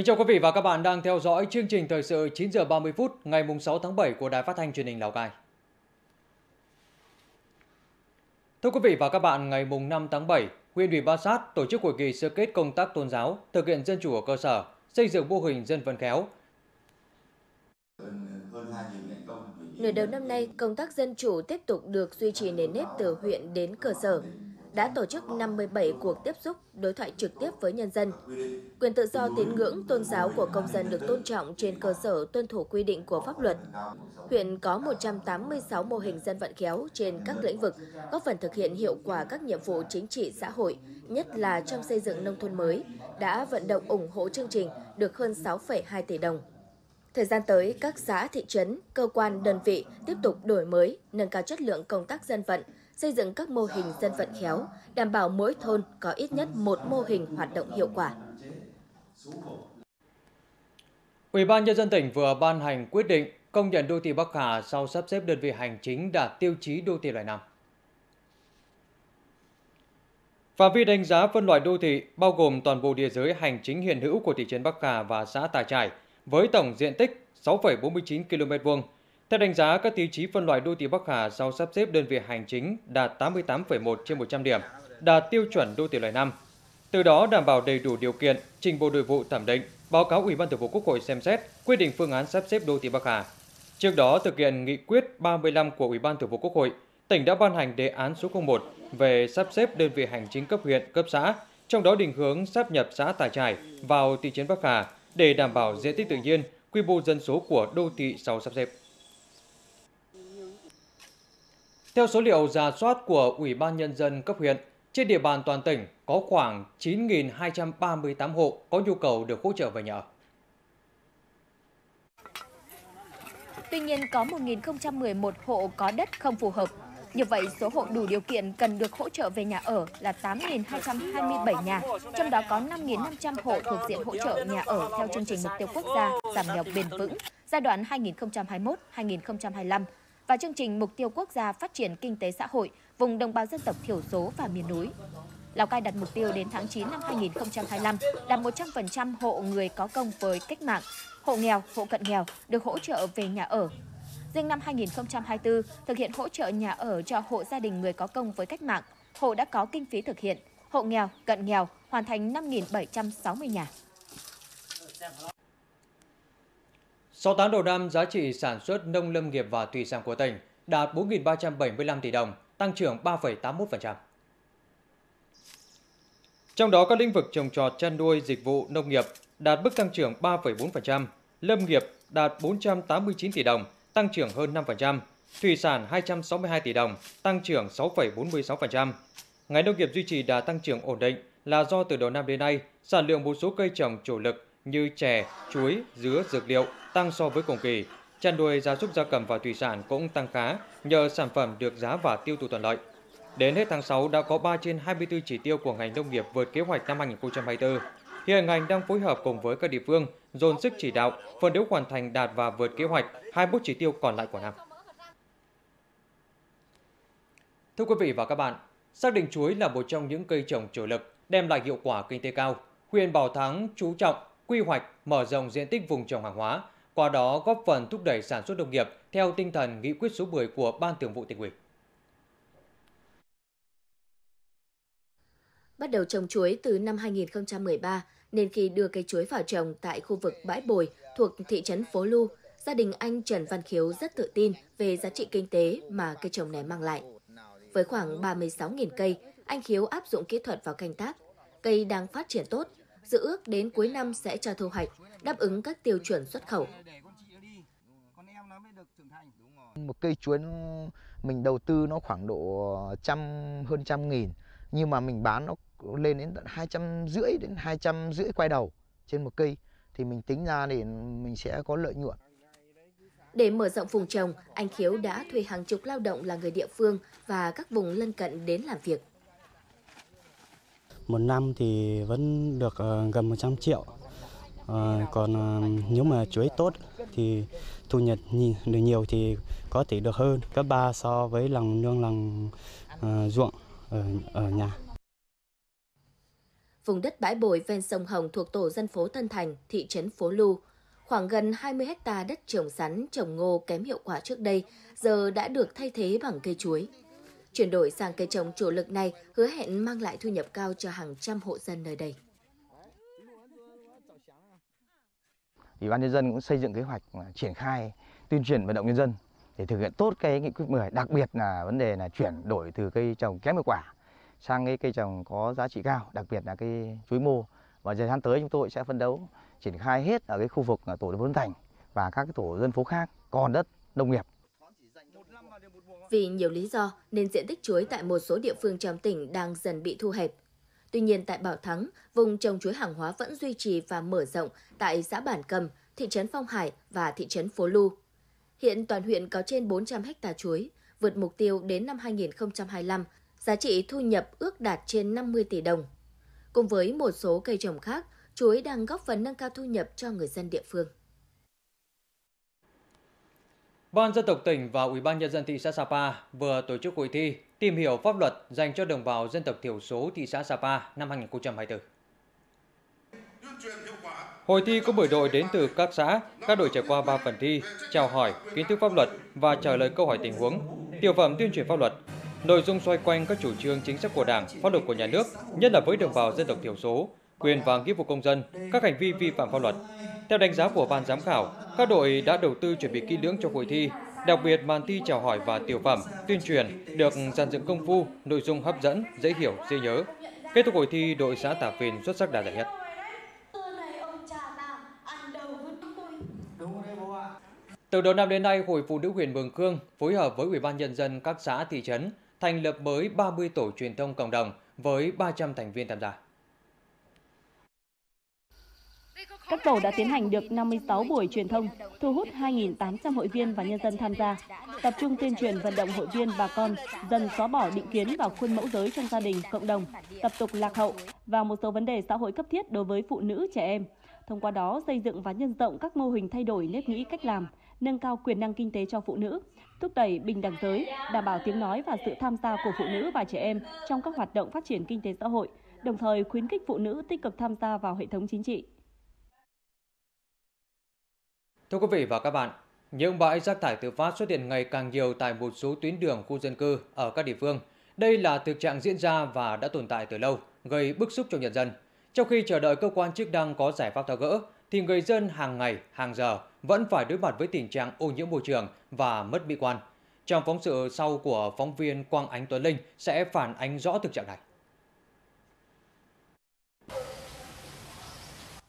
Kính chào quý vị và các bạn đang theo dõi chương trình thời sự 9 giờ 30 phút ngày 6 tháng 7 của Đài Phát thanh Truyền hình Lào Cai. Thưa quý vị và các bạn, ngày 5 tháng 7, huyện ủy Ba Sát tổ chức hội nghị sơ kết công tác tôn giáo, thực hiện dân chủ ở cơ sở, xây dựng mô hình dân vận khéo. Nửa đầu năm nay, công tác dân chủ tiếp tục được duy trì nền nếp từ huyện đến cơ sở đã tổ chức 57 cuộc tiếp xúc, đối thoại trực tiếp với nhân dân. Quyền tự do tín ngưỡng tôn giáo của công dân được tôn trọng trên cơ sở tuân thủ quy định của pháp luật. Huyện có 186 mô hình dân vận khéo trên các lĩnh vực, góp phần thực hiện hiệu quả các nhiệm vụ chính trị xã hội, nhất là trong xây dựng nông thôn mới, đã vận động ủng hộ chương trình được hơn 6,2 tỷ đồng. Thời gian tới, các xã, thị trấn, cơ quan, đơn vị tiếp tục đổi mới, nâng cao chất lượng công tác dân vận, xây dựng các mô hình dân vận khéo, đảm bảo mỗi thôn có ít nhất một mô hình hoạt động hiệu quả. Ủy ban nhân dân tỉnh vừa ban hành quyết định công nhận đô thị Bắc Hà sau sắp xếp đơn vị hành chính đạt tiêu chí đô thị loại 5. Phạm vi đánh giá phân loại đô thị bao gồm toàn bộ địa giới hành chính hiện hữu của thị trấn Bắc Hà và xã Tà Trải với tổng diện tích 6,49 km vuông theo đánh giá, các tiêu chí phân loại đô thị Bắc Hà sau sắp xếp đơn vị hành chính đạt 88,1 trên 100 điểm, đạt tiêu chuẩn đô thị loại 5. Từ đó đảm bảo đầy đủ điều kiện, trình bộ nội vụ thẩm định, báo cáo Ủy ban Thường vụ Quốc hội xem xét, quyết định phương án sắp xếp đô thị Bắc Hà. Trước đó, thực hiện nghị quyết 35 của Ủy ban Thường vụ Quốc hội, tỉnh đã ban hành đề án số 01 về sắp xếp đơn vị hành chính cấp huyện, cấp xã, trong đó định hướng sắp nhập xã Tài Trải vào thị trấn Bắc Hà để đảm bảo diện tích tự nhiên, quy mô dân số của đô thị sau sắp xếp. Theo số liệu giả soát của Ủy ban Nhân dân cấp huyện, trên địa bàn toàn tỉnh có khoảng 9.238 hộ có nhu cầu được hỗ trợ về nhà Tuy nhiên, có 1.011 hộ có đất không phù hợp. Như vậy, số hộ đủ điều kiện cần được hỗ trợ về nhà ở là 8.227 nhà, trong đó có 5.500 hộ thuộc diện hỗ trợ nhà ở theo chương trình mục tiêu quốc gia giảm nghèo bền vững giai đoạn 2021-2025 và chương trình Mục tiêu Quốc gia Phát triển Kinh tế Xã hội vùng đồng bào dân tộc thiểu số và miền núi. Lào Cai đặt mục tiêu đến tháng 9 năm 2025 đạt 100% hộ người có công với cách mạng, hộ nghèo, hộ cận nghèo được hỗ trợ về nhà ở. Riêng năm 2024, thực hiện hỗ trợ nhà ở cho hộ gia đình người có công với cách mạng, hộ đã có kinh phí thực hiện, hộ nghèo, cận nghèo hoàn thành 5.760 nhà. 6 tháng đầu năm, giá trị sản xuất nông lâm nghiệp và thủy sản của tỉnh đạt 4.375 tỷ đồng, tăng trưởng 3,81%. Trong đó các lĩnh vực trồng trọt, chăn nuôi, dịch vụ, nông nghiệp đạt mức tăng trưởng 3,4%, lâm nghiệp đạt 489 tỷ đồng, tăng trưởng hơn 5%, thủy sản 262 tỷ đồng, tăng trưởng 6,46%. Ngành nông nghiệp duy trì đà tăng trưởng ổn định là do từ đầu năm đến nay, sản lượng một số cây trồng chủ lực như chè, chuối, dứa, dược liệu tăng so với cùng kỳ. Chăn nuôi gia súc gia cầm và thủy sản cũng tăng khá nhờ sản phẩm được giá và tiêu thụ thuận lợi. Đến hết tháng 6 đã có 3 trên 24 chỉ tiêu của ngành nông nghiệp vượt kế hoạch năm 2024. Hiện ngành đang phối hợp cùng với các địa phương dồn sức chỉ đạo, phấn đấu hoàn thành đạt và vượt kế hoạch 21 chỉ tiêu còn lại của năm. Thưa quý vị và các bạn, xác định chuối là một trong những cây trồng chủ lực đem lại hiệu quả kinh tế cao. Huyện Bảo Thắng chú trọng quy hoạch mở rộng diện tích vùng trồng hàng hóa, qua đó góp phần thúc đẩy sản xuất nông nghiệp theo tinh thần nghị quyết số 10 của Ban Thường vụ tỉnh ủy. Bắt đầu trồng chuối từ năm 2013, nên khi đưa cây chuối vào trồng tại khu vực bãi bồi thuộc thị trấn Phố Lu, gia đình anh Trần Văn Khiếu rất tự tin về giá trị kinh tế mà cây trồng này mang lại. Với khoảng 36.000 cây, anh Khiếu áp dụng kỹ thuật vào canh tác. Cây đang phát triển tốt, dự ước đến cuối năm sẽ cho thu hoạch, đáp ứng các tiêu chuẩn xuất khẩu. Một cây chuối mình đầu tư nó khoảng độ trăm hơn trăm nghìn nhưng mà mình bán nó lên đến tận hai trăm rưỡi đến hai trăm rưỡi quay đầu trên một cây thì mình tính ra để mình sẽ có lợi nhuận. Để mở rộng vùng trồng, anh Khiếu đã thuê hàng chục lao động là người địa phương và các vùng lân cận đến làm việc một năm thì vẫn được ờ, gần 100 triệu. Ờ, còn ờ, nếu mà chuối tốt thì thu nhập được nhiều thì có thể được hơn gấp ba so với lòng nương lòng uh, ruộng ở, ở nhà. vùng đất bãi bồi ven sông Hồng thuộc tổ dân phố Tân Thành, thị trấn Phố Lu. Khoảng gần 20 hecta đất trồng sắn, trồng ngô kém hiệu quả trước đây, giờ đã được thay thế bằng cây chuối. Chuyển đổi sang cây trồng chủ lực này hứa hẹn mang lại thu nhập cao cho hàng trăm hộ dân nơi đây. Ủy ban nhân dân cũng xây dựng kế hoạch triển khai tuyên truyền vận động nhân dân để thực hiện tốt cái nghị quyết 10, đặc biệt là vấn đề là chuyển đổi từ cây trồng kém hiệu quả sang cái cây trồng có giá trị cao, đặc biệt là cây chuối mô. Và thời gian tới chúng tôi sẽ phân đấu triển khai hết ở cái khu vực tổ dân phố Thành và các cái tổ dân phố khác còn đất nông nghiệp. Vì nhiều lý do nên diện tích chuối tại một số địa phương trong tỉnh đang dần bị thu hẹp. Tuy nhiên tại Bảo Thắng, vùng trồng chuối hàng hóa vẫn duy trì và mở rộng tại xã Bản Cầm, thị trấn Phong Hải và thị trấn Phố Lu. Hiện toàn huyện có trên 400 ha chuối, vượt mục tiêu đến năm 2025, giá trị thu nhập ước đạt trên 50 tỷ đồng. Cùng với một số cây trồng khác, chuối đang góp phần nâng cao thu nhập cho người dân địa phương. Ban dân tộc tỉnh và Ủy ban nhân dân thị xã Sapa vừa tổ chức hội thi tìm hiểu pháp luật dành cho đồng bào dân tộc thiểu số thị xã Sapa năm 2024. Hội thi có 10 đội đến từ các xã, các đội trải qua 3 phần thi, chào hỏi, kiến thức pháp luật và trả lời câu hỏi tình huống, tiểu phẩm tuyên truyền pháp luật. Nội dung xoay quanh các chủ trương chính sách của Đảng, pháp luật của nhà nước, nhất là với đồng bào dân tộc thiểu số, quyền và nghĩa vụ công dân, các hành vi vi phạm pháp luật. Theo đánh giá của ban giám khảo, các đội đã đầu tư chuẩn bị kỹ lưỡng cho hội thi, đặc biệt màn thi chào hỏi và tiểu phẩm, tuyên truyền được dàn dựng công phu, nội dung hấp dẫn, dễ hiểu, dễ nhớ. Kết thúc hội thi, đội xã Tả Phìn xuất sắc đạt giải nhất. Từ đầu năm đến nay, Hội Phụ nữ huyện Mường Khương phối hợp với Ủy ban Nhân dân các xã thị trấn thành lập mới 30 tổ truyền thông cộng đồng với 300 thành viên tham gia. Các tổ đã tiến hành được 56 buổi truyền thông, thu hút 2.800 hội viên và nhân dân tham gia, tập trung tuyên truyền vận động hội viên bà con dần xóa bỏ định kiến vào khuôn mẫu giới trong gia đình, cộng đồng, tập tục lạc hậu và một số vấn đề xã hội cấp thiết đối với phụ nữ, trẻ em. Thông qua đó xây dựng và nhân rộng các mô hình thay đổi nếp nghĩ cách làm, nâng cao quyền năng kinh tế cho phụ nữ, thúc đẩy bình đẳng giới, đảm bảo tiếng nói và sự tham gia của phụ nữ và trẻ em trong các hoạt động phát triển kinh tế xã hội, đồng thời khuyến khích phụ nữ tích cực tham gia vào hệ thống chính trị. Thưa quý vị và các bạn, những bãi rác thải tự phát xuất hiện ngày càng nhiều tại một số tuyến đường khu dân cư ở các địa phương. Đây là thực trạng diễn ra và đã tồn tại từ lâu, gây bức xúc cho nhân dân. Trong khi chờ đợi cơ quan chức năng có giải pháp tháo gỡ, thì người dân hàng ngày, hàng giờ vẫn phải đối mặt với tình trạng ô nhiễm môi trường và mất mỹ quan. Trong phóng sự sau của phóng viên Quang Ánh Tuấn Linh sẽ phản ánh rõ thực trạng này.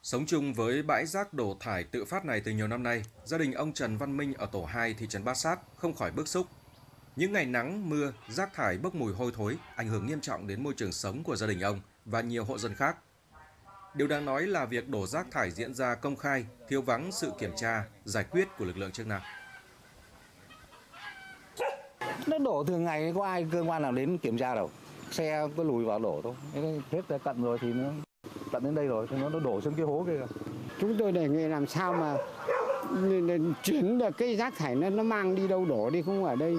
Sống chung với bãi rác đổ thải tự phát này từ nhiều năm nay, gia đình ông Trần Văn Minh ở tổ 2 thị trấn Bát Sát không khỏi bức xúc. Những ngày nắng, mưa, rác thải bốc mùi hôi thối ảnh hưởng nghiêm trọng đến môi trường sống của gia đình ông và nhiều hộ dân khác. Điều đáng nói là việc đổ rác thải diễn ra công khai, thiếu vắng sự kiểm tra, giải quyết của lực lượng chức năng. Nó đổ thường ngày có ai cơ quan nào đến kiểm tra đâu. Xe cứ lùi vào đổ thôi. Hết cận rồi thì nó tận đến đây rồi nó nó đổ xuống cái hố kia. Chúng tôi đề nghị làm sao mà chuyển được cái rác thải nó nó mang đi đâu đổ đi không ở đây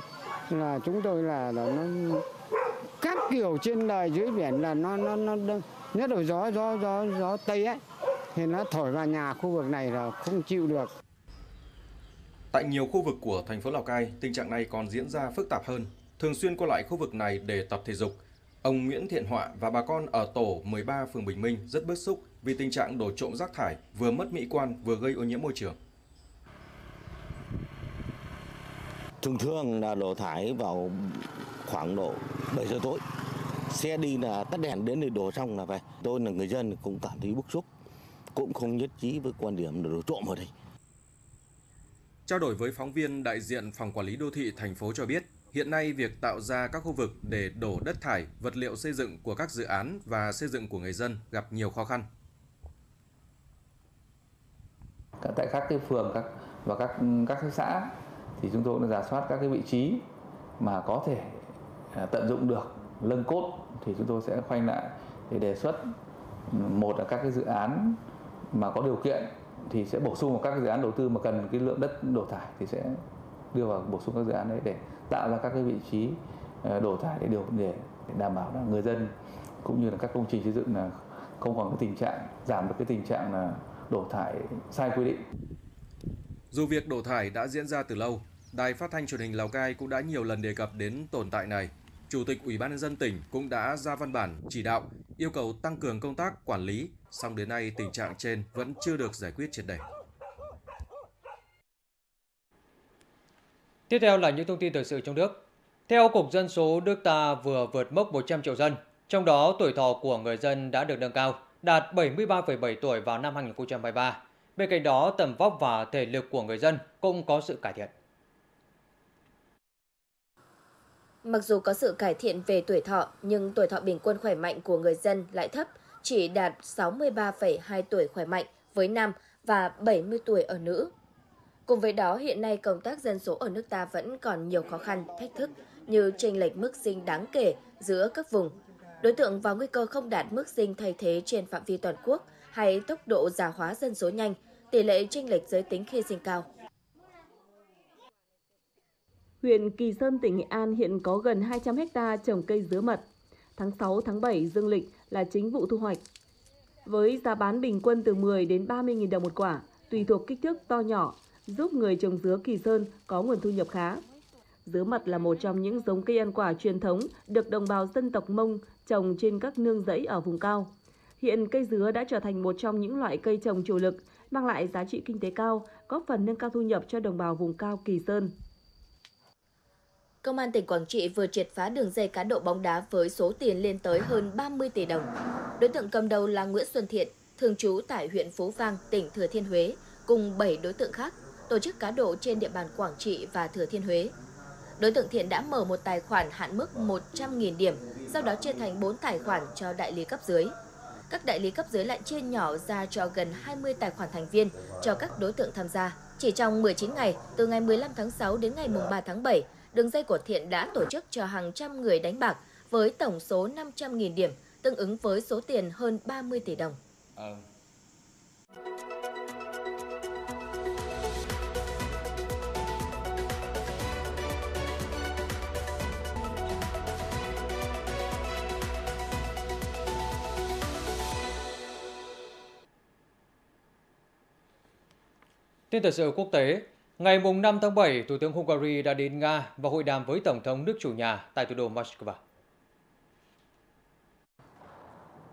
là chúng tôi là, là nó các kiểu trên đời dưới biển là nó nó nó nhất là gió gió gió gió tây ấy thì nó thổi vào nhà khu vực này là không chịu được. Tại nhiều khu vực của thành phố Lào Cai, tình trạng này còn diễn ra phức tạp hơn. Thường xuyên qua lại khu vực này để tập thể dục, Ông Nguyễn Thiện Họa và bà con ở tổ 13 phường Bình Minh rất bức xúc vì tình trạng đổ trộm rác thải vừa mất mỹ quan vừa gây ô nhiễm môi trường. Thường thường là đổ thải vào khoảng độ 7 giờ tối. Xe đi là tắt đèn đến thì đổ xong là về. Tôi là người dân cũng cảm thấy bức xúc, cũng không nhất trí với quan điểm đổ trộm ở đây. Trao đổi với phóng viên đại diện Phòng Quản lý Đô thị thành phố cho biết, Hiện nay, việc tạo ra các khu vực để đổ đất thải, vật liệu xây dựng của các dự án và xây dựng của người dân gặp nhiều khó khăn. Tại các cái phường các và các các cái xã thì chúng tôi đã giả soát các cái vị trí mà có thể à, tận dụng được lân cốt thì chúng tôi sẽ khoanh lại để đề xuất một là các cái dự án mà có điều kiện thì sẽ bổ sung vào các dự án đầu tư mà cần cái lượng đất đổ thải thì sẽ đưa vào bổ sung các dự án đấy để tạo ra các cái vị trí ờ, đổ thải để điều để đảm bảo là người dân cũng như là các công trình xây dựng là không còn cái tình trạng giảm được cái tình trạng là đổ thải sai quy định. Dù việc đổ thải đã diễn ra từ lâu, Đài Phát thanh Truyền hình Lào Cai cũng đã nhiều lần đề cập đến tồn tại này. Chủ tịch Ủy ban nhân dân tỉnh cũng đã ra văn bản chỉ đạo yêu cầu tăng cường công tác quản lý, song đến nay tình trạng trên vẫn chưa được giải quyết triệt để. Tiếp theo là những thông tin thời sự trong nước. Theo Cục Dân số, nước ta vừa vượt mốc 100 triệu dân, trong đó tuổi thọ của người dân đã được nâng cao, đạt 73,7 tuổi vào năm 2023. Bên cạnh đó, tầm vóc và thể lực của người dân cũng có sự cải thiện. Mặc dù có sự cải thiện về tuổi thọ, nhưng tuổi thọ bình quân khỏe mạnh của người dân lại thấp, chỉ đạt 63,2 tuổi khỏe mạnh với nam và 70 tuổi ở nữ. Cùng với đó, hiện nay công tác dân số ở nước ta vẫn còn nhiều khó khăn, thách thức như chênh lệch mức sinh đáng kể giữa các vùng, đối tượng và nguy cơ không đạt mức sinh thay thế trên phạm vi toàn quốc hay tốc độ già hóa dân số nhanh, tỷ lệ chênh lệch giới tính khi sinh cao. Huyện Kỳ Sơn, tỉnh Nghệ An hiện có gần 200 ha trồng cây dứa mật. Tháng 6, tháng 7 dương lịch là chính vụ thu hoạch. Với giá bán bình quân từ 10 đến 30.000 đồng một quả, tùy thuộc kích thước to nhỏ, giúp người trồng dứa Kỳ Sơn có nguồn thu nhập khá. Dứa mật là một trong những giống cây ăn quả truyền thống được đồng bào dân tộc Mông trồng trên các nương rẫy ở vùng cao. Hiện cây dứa đã trở thành một trong những loại cây trồng chủ lực, mang lại giá trị kinh tế cao, góp phần nâng cao thu nhập cho đồng bào vùng cao Kỳ Sơn. Công an tỉnh Quảng Trị vừa triệt phá đường dây cá độ bóng đá với số tiền lên tới hơn 30 tỷ đồng. Đối tượng cầm đầu là Nguyễn Xuân Thiện, thường trú tại huyện Phú Vang, tỉnh Thừa Thiên Huế, cùng 7 đối tượng khác tổ chức cá độ trên địa bàn Quảng Trị và Thừa Thiên Huế. Đối tượng Thiện đã mở một tài khoản hạn mức 100.000 điểm, sau đó chia thành 4 tài khoản cho đại lý cấp dưới. Các đại lý cấp dưới lại chia nhỏ ra cho gần 20 tài khoản thành viên cho các đối tượng tham gia. Chỉ trong 19 ngày, từ ngày 15 tháng 6 đến ngày 3 tháng 7, đường dây của Thiện đã tổ chức cho hàng trăm người đánh bạc với tổng số 500.000 điểm, tương ứng với số tiền hơn 30 tỷ đồng. À. Tin thời sự quốc tế, ngày 5 tháng 7, Thủ tướng Hungary đã đến Nga và hội đàm với Tổng thống nước chủ nhà tại thủ đô Moscow.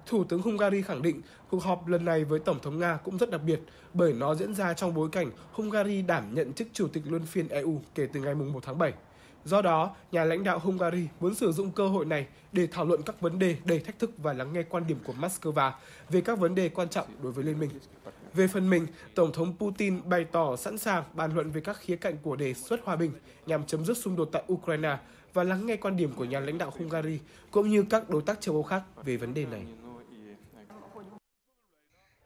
Thủ tướng Hungary khẳng định cuộc họp lần này với Tổng thống Nga cũng rất đặc biệt bởi nó diễn ra trong bối cảnh Hungary đảm nhận chức Chủ tịch Luân phiên EU kể từ ngày 1 tháng 7. Do đó, nhà lãnh đạo Hungary muốn sử dụng cơ hội này để thảo luận các vấn đề đầy thách thức và lắng nghe quan điểm của Moscow về các vấn đề quan trọng đối với Liên minh. Về phần mình, Tổng thống Putin bày tỏ sẵn sàng bàn luận về các khía cạnh của đề xuất hòa bình nhằm chấm dứt xung đột tại Ukraine và lắng nghe quan điểm của nhà lãnh đạo Hungary cũng như các đối tác châu Âu khác về vấn đề này.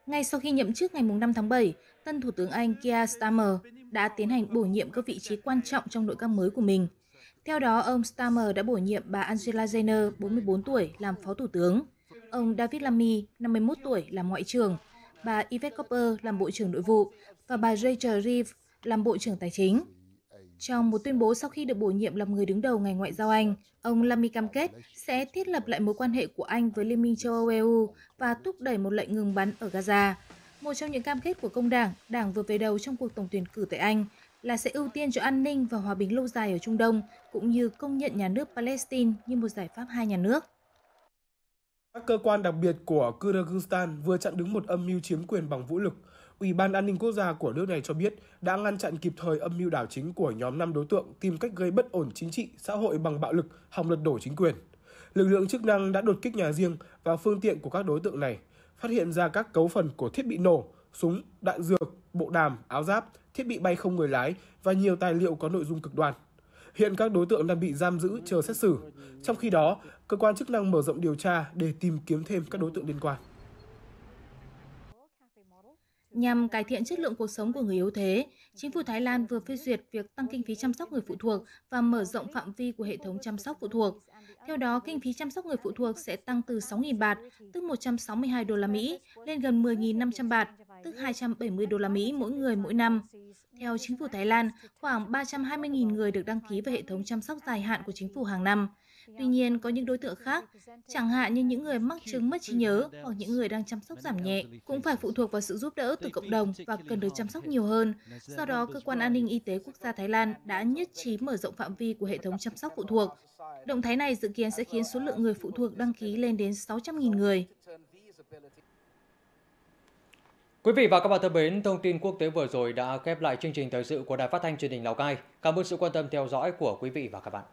Ngay sau khi nhậm chức ngày 5 tháng 7, tân Thủ tướng Anh Keir Starmer đã tiến hành bổ nhiệm các vị trí quan trọng trong nội các mới của mình. Theo đó, ông Starmer đã bổ nhiệm bà Angela Rayner, 44 tuổi, làm Phó Thủ tướng, ông David Lammy, 51 tuổi, làm Ngoại trưởng, bà Yvette Cooper làm Bộ trưởng Nội vụ và bà Rachel Reeves làm Bộ trưởng Tài chính. Trong một tuyên bố sau khi được bổ nhiệm làm người đứng đầu ngành ngoại giao Anh, ông Lamy cam kết sẽ thiết lập lại mối quan hệ của Anh với Liên minh châu Âu EU và thúc đẩy một lệnh ngừng bắn ở Gaza. Một trong những cam kết của công đảng, đảng vừa về đầu trong cuộc tổng tuyển cử tại Anh là sẽ ưu tiên cho an ninh và hòa bình lâu dài ở Trung Đông, cũng như công nhận nhà nước Palestine như một giải pháp hai nhà nước. Các cơ quan đặc biệt của Kyrgyzstan vừa chặn đứng một âm mưu chiếm quyền bằng vũ lực. Ủy ban an ninh quốc gia của nước này cho biết đã ngăn chặn kịp thời âm mưu đảo chính của nhóm 5 đối tượng tìm cách gây bất ổn chính trị, xã hội bằng bạo lực, hòng lật đổ chính quyền. Lực lượng chức năng đã đột kích nhà riêng và phương tiện của các đối tượng này, phát hiện ra các cấu phần của thiết bị nổ, súng, đạn dược, bộ đàm, áo giáp, thiết bị bay không người lái và nhiều tài liệu có nội dung cực đoan. Hiện các đối tượng đang bị giam giữ chờ xét xử. Trong khi đó, cơ quan chức năng mở rộng điều tra để tìm kiếm thêm các đối tượng liên quan. Nhằm cải thiện chất lượng cuộc sống của người yếu thế, chính phủ Thái Lan vừa phê duyệt việc tăng kinh phí chăm sóc người phụ thuộc và mở rộng phạm vi của hệ thống chăm sóc phụ thuộc. Theo đó, kinh phí chăm sóc người phụ thuộc sẽ tăng từ 6.000 baht, tức 162 đô la Mỹ, lên gần 10.500 baht, tức 270 đô la Mỹ mỗi người mỗi năm. Theo chính phủ Thái Lan, khoảng 320.000 người được đăng ký vào hệ thống chăm sóc dài hạn của chính phủ hàng năm. Tuy nhiên, có những đối tượng khác, chẳng hạn như những người mắc chứng mất trí nhớ hoặc những người đang chăm sóc giảm nhẹ, cũng phải phụ thuộc vào sự giúp đỡ từ cộng đồng và cần được chăm sóc nhiều hơn. Do đó, Cơ quan An ninh Y tế Quốc gia Thái Lan đã nhất trí mở rộng phạm vi của hệ thống chăm sóc phụ thuộc. Động thái này dự kiến sẽ khiến số lượng người phụ thuộc đăng ký lên đến 600.000 người. Quý vị và các bạn thân mến, thông tin quốc tế vừa rồi đã khép lại chương trình thời sự của Đài Phát thanh Truyền hình Lào Cai. Cảm ơn sự quan tâm theo dõi của quý vị và các bạn.